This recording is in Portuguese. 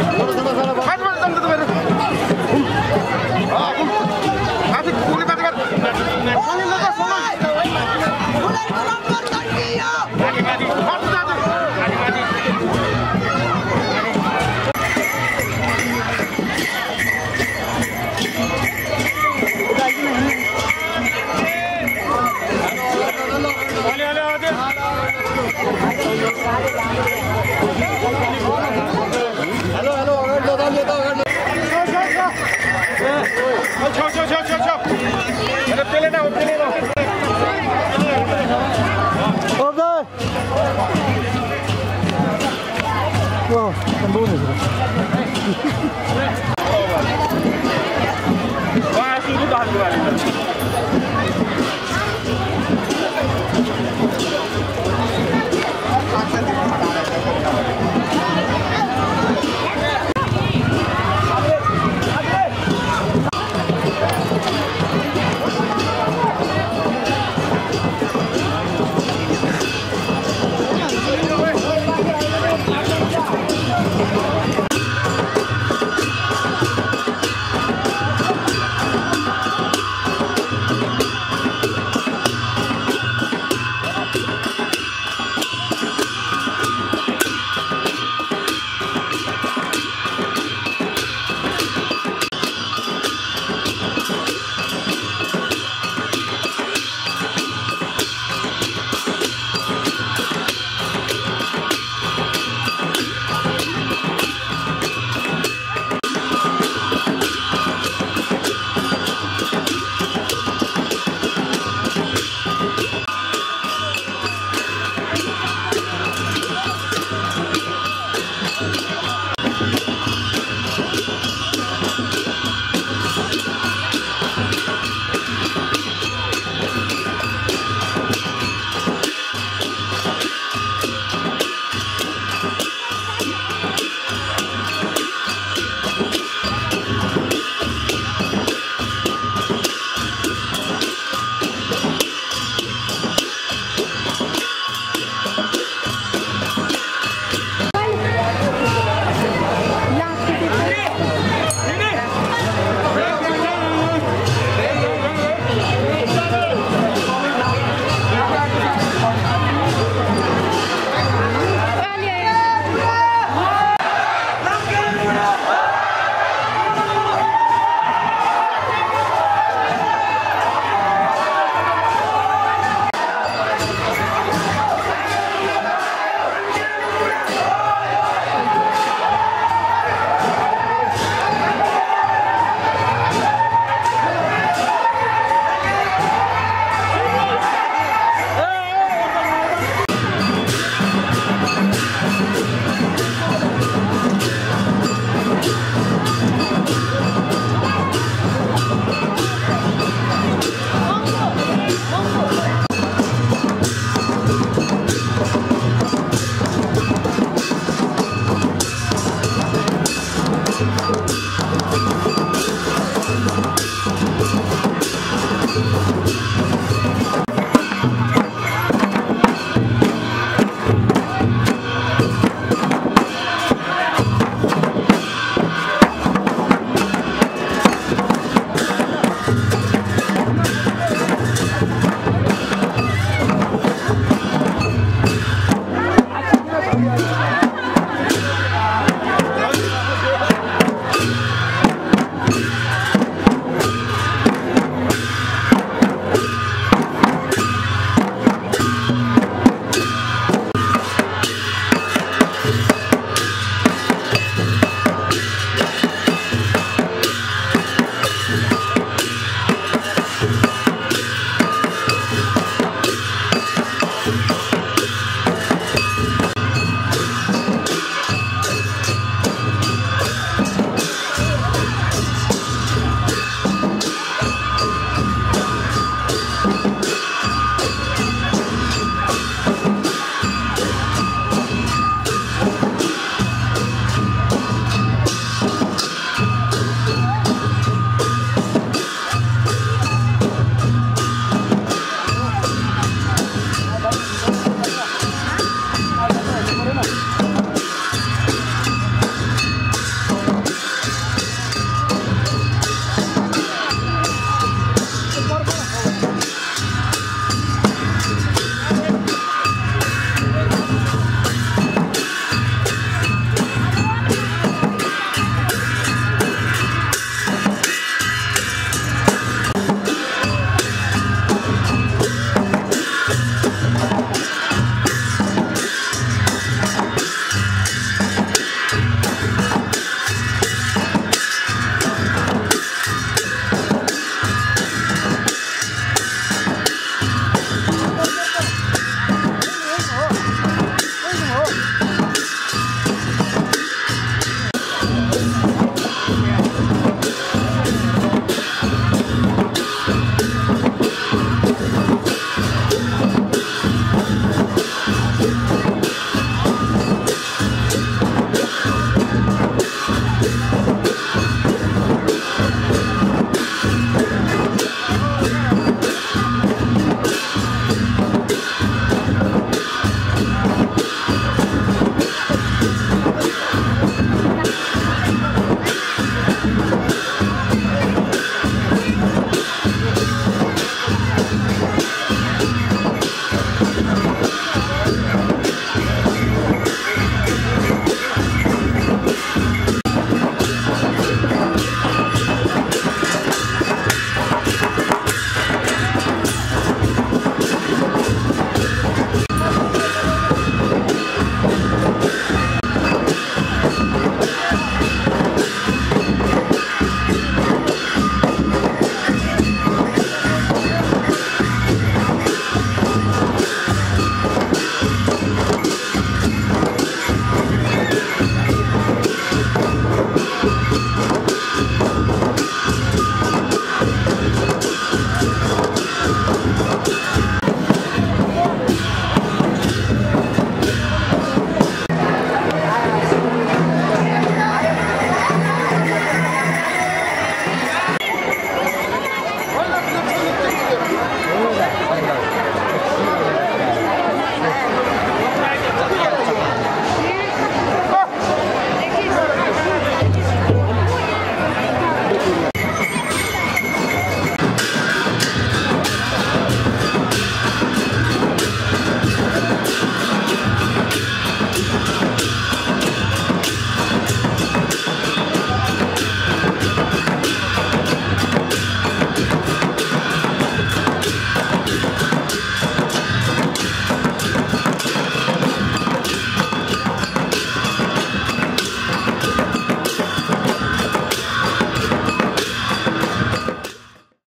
Vamos, vamos. Wow, I'm doing this. Why are you doing that?